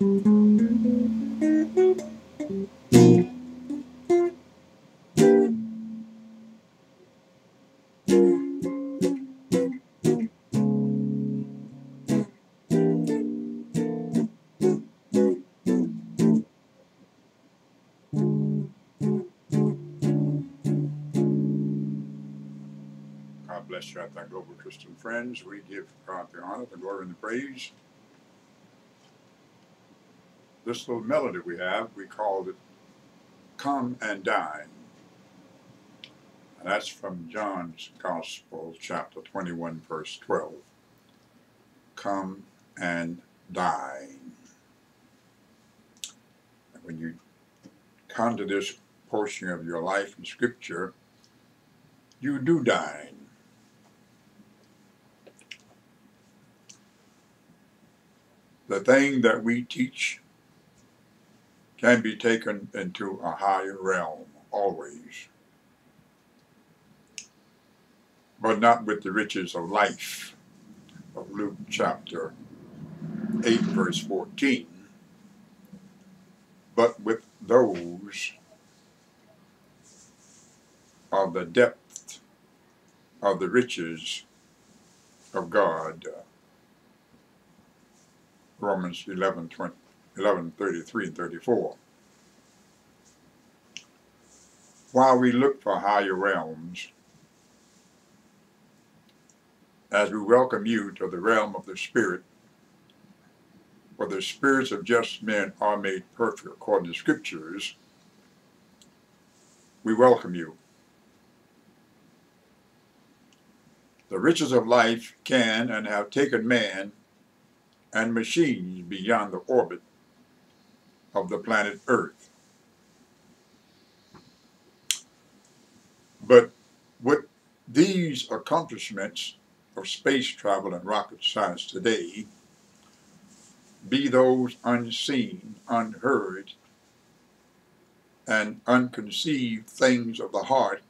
God bless you out there, Global Christian friends. We give God the honor, the glory, and the praise. This little melody we have, we called it Come and Dine. And that's from John's Gospel, chapter 21, verse 12. Come and dine. And when you come to this portion of your life in Scripture, you do dine. the thing that we teach can be taken into a higher realm always, but not with the riches of life. Of Luke chapter 8, verse 14, but with those of the depth of the riches of God. Romans 11, 20, 11 33 and 34. While we look for higher realms, as we welcome you to the realm of the Spirit, for the spirits of just men are made perfect according to Scriptures, we welcome you. The riches of life can and have taken man and machines beyond the orbit of the planet Earth. But with these accomplishments of space travel and rocket science today, be those unseen, unheard, and unconceived things of the heart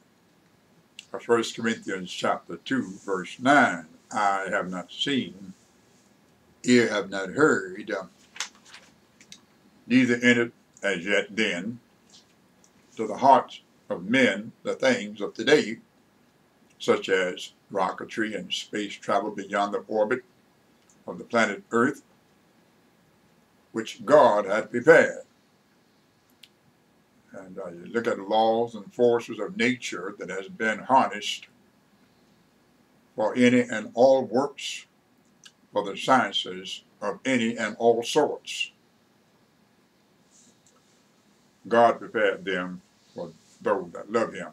of 1 Corinthians chapter 2, verse 9, I have not seen, ear have not heard, neither entered as yet then to the hearts of men the things of today, such as rocketry and space travel beyond the orbit of the planet Earth, which God had prepared. And uh, you look at laws and forces of nature that has been harnessed for any and all works for the sciences of any and all sorts. God prepared them for those that love him.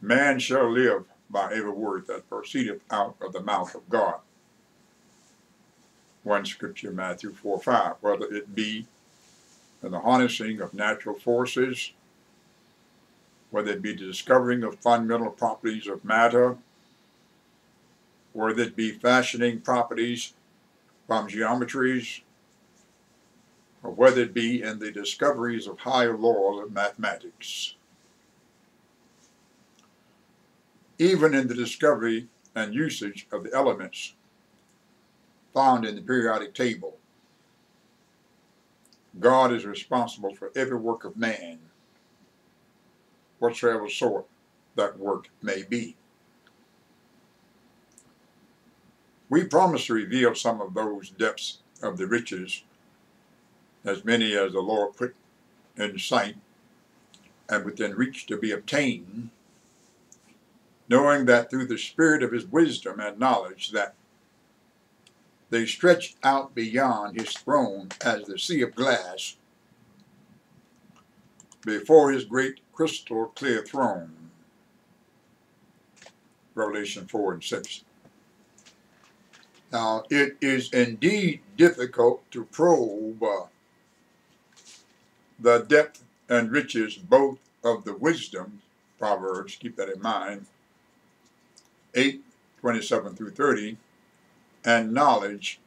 Man shall live by every word that proceedeth out of the mouth of God. One scripture, Matthew 4 5, whether it be in the harnessing of natural forces, whether it be the discovering of fundamental properties of matter, whether it be fashioning properties from geometries, or whether it be in the discoveries of higher laws of mathematics. Even in the discovery and usage of the elements found in the periodic table, God is responsible for every work of man, whatsoever sort that work may be. We promise to reveal some of those depths of the riches, as many as the Lord put in sight and within reach to be obtained, knowing that through the spirit of his wisdom and knowledge that they stretch out beyond his throne as the sea of glass before his great crystal clear throne. Revelation 4 and 6. Now, it is indeed difficult to probe uh, the depth and riches both of the wisdom, Proverbs, keep that in mind, 8, 27 through 30, and knowledge,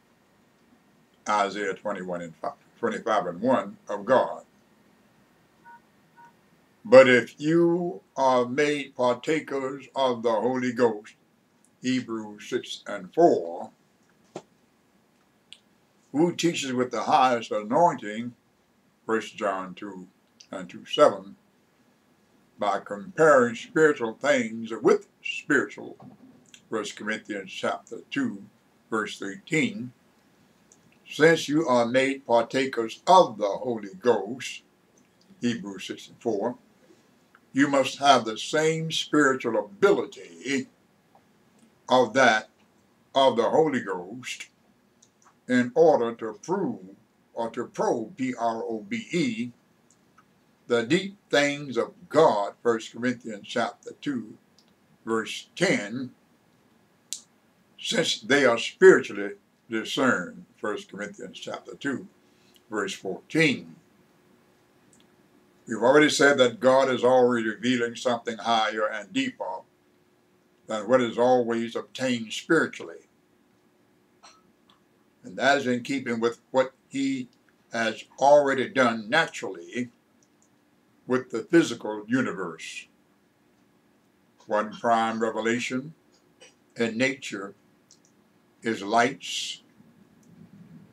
Isaiah 21 and 5, 25 and 1, of God. But if you are made partakers of the Holy Ghost, Hebrews 6 and 4, who teaches with the highest anointing, 1 John 2 and 2 7, by comparing spiritual things with spiritual, 1 Corinthians chapter 2, verse 13, since you are made partakers of the Holy Ghost, Hebrews 6 and 4, you must have the same spiritual ability of that of the Holy Ghost in order to prove or to probe, P-R-O-B-E, the deep things of God, 1 Corinthians chapter 2, verse 10, since they are spiritually discerned, 1 Corinthians chapter 2, verse 14. We've already said that God is already revealing something higher and deeper than what is always obtained spiritually. And that is in keeping with what he has already done naturally with the physical universe. One prime revelation in nature is lights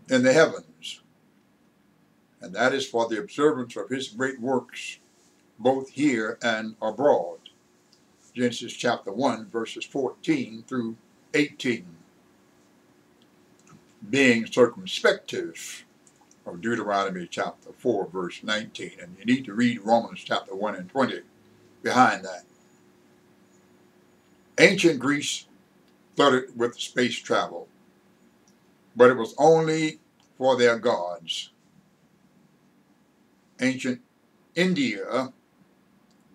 in the heavens. And that is for the observance of his great works, both here and abroad. Genesis chapter 1, verses 14 through 18. Being circumspective of Deuteronomy chapter 4, verse 19. And you need to read Romans chapter 1 and 20 behind that. Ancient Greece flirted with space travel, but it was only for their gods. Ancient India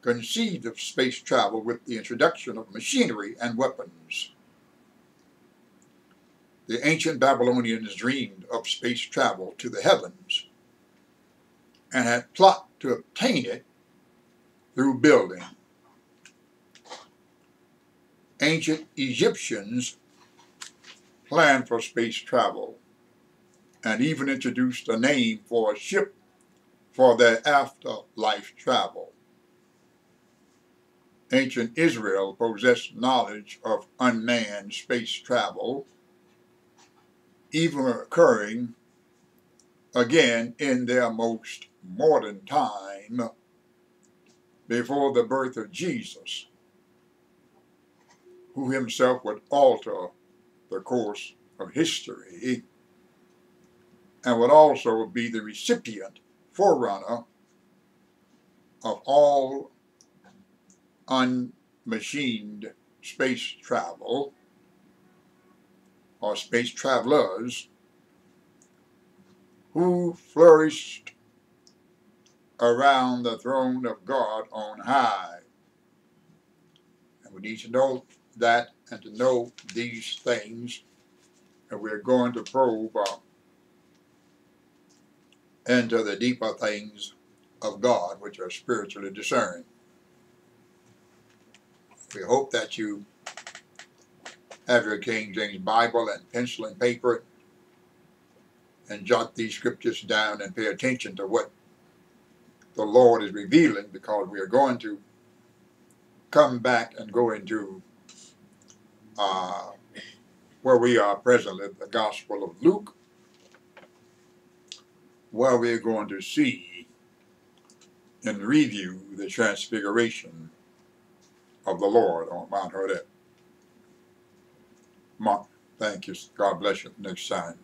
conceived of space travel with the introduction of machinery and weapons. The ancient Babylonians dreamed of space travel to the heavens and had plotted to obtain it through building ancient Egyptians planned for space travel and even introduced a name for a ship for their afterlife travel. Ancient Israel possessed knowledge of unmanned space travel, even occurring again in their most modern time before the birth of Jesus who himself would alter the course of history and would also be the recipient, forerunner of all unmachined space travel or space travelers who flourished around the throne of God on high. And we need to know that and to know these things. And we're going to probe uh, into the deeper things of God, which are spiritually discerned. We hope that you have your King James Bible and pencil and paper and jot these scriptures down and pay attention to what the Lord is revealing because we are going to come back and go into uh, where we are presently, the Gospel of Luke, where we're going to see and review the transfiguration of the Lord on Mount Horeb. Thank you. God bless you. Next time.